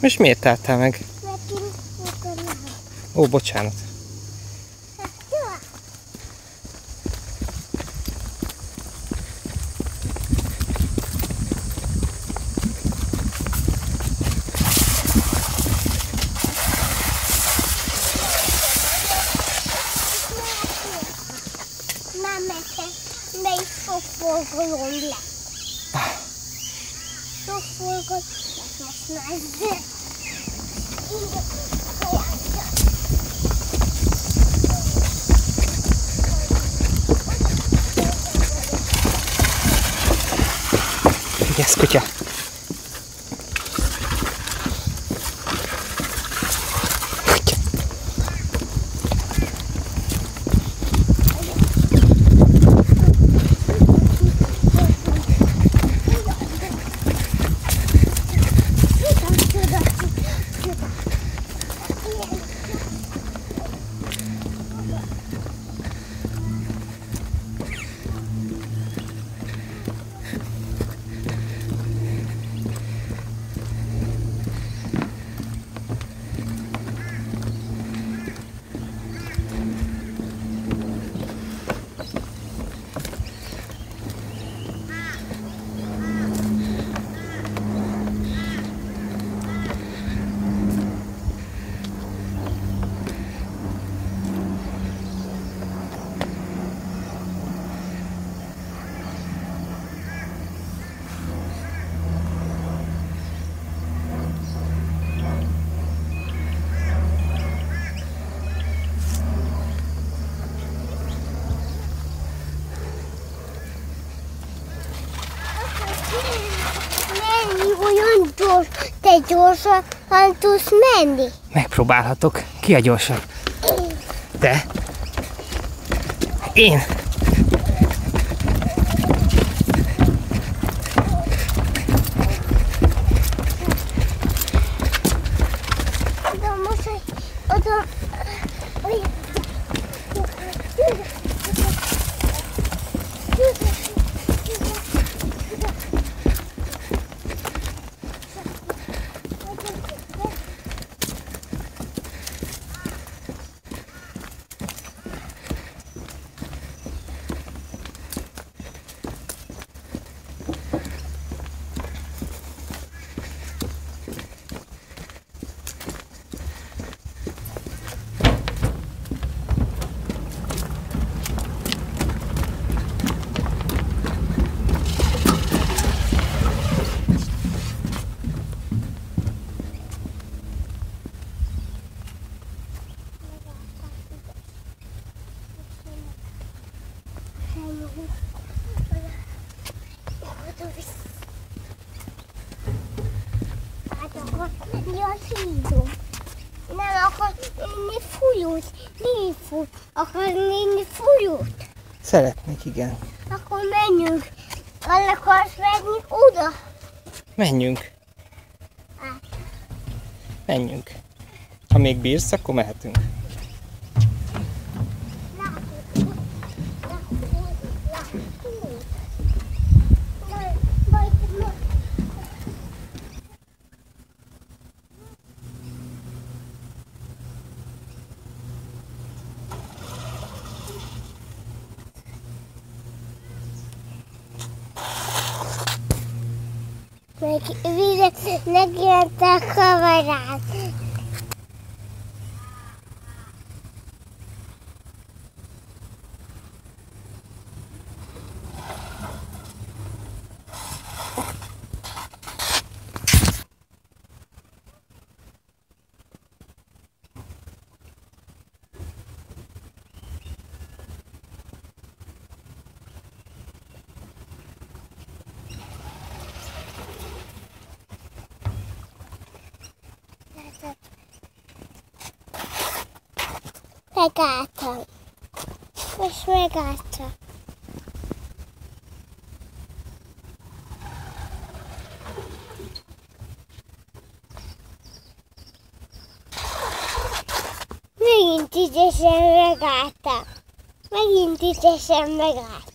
És miért álltál meg? Ó, bocsánat. Sok forgalom lesz. Sok te gyorsan tudsz menni. Megpróbálhatok. Ki a gyorsabb? Te? Én? Oda most, hogy oda... Olyan... Hát akar hídon. Nem akar inni. Mi fut? Akar inni folyót. Szeretnék, igen. Akkor menjünk. El akarsz menni oda? Menjünk. Hát. Menjünk. Ha még bírsz, akkor mehetünk. vide neki na rad. Megálltam. Most megálltam. Megint ügyesen megálltam. Megint ügyesen megálltam.